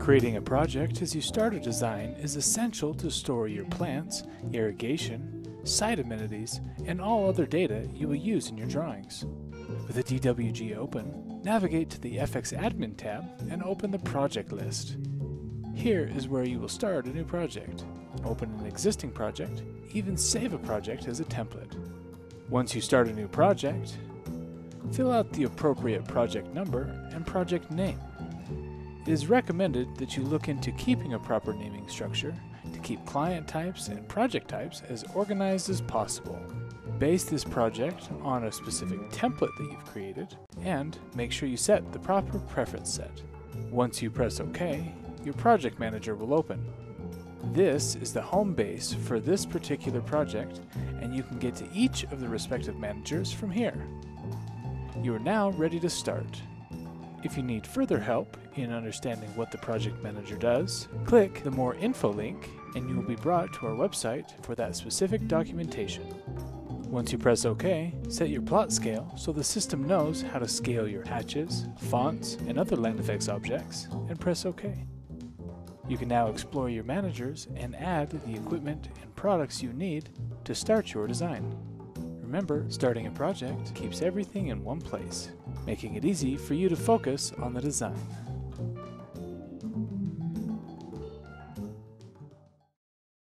Creating a project as you start a design is essential to store your plants, irrigation, site amenities, and all other data you will use in your drawings. With the DWG open, navigate to the FX Admin tab and open the project list. Here is where you will start a new project, open an existing project, even save a project as a template. Once you start a new project, fill out the appropriate project number and project name. It is recommended that you look into keeping a proper naming structure to keep client types and project types as organized as possible. Base this project on a specific template that you've created, and make sure you set the proper preference set. Once you press OK, your project manager will open. This is the home base for this particular project, and you can get to each of the respective managers from here. You are now ready to start. If you need further help in understanding what the project manager does, click the More Info link and you will be brought to our website for that specific documentation. Once you press OK, set your plot scale so the system knows how to scale your hatches, fonts, and other Land F/X objects, and press OK. You can now explore your managers and add the equipment and products you need to start your design. Remember, starting a project keeps everything in one place, making it easy for you to focus on the design.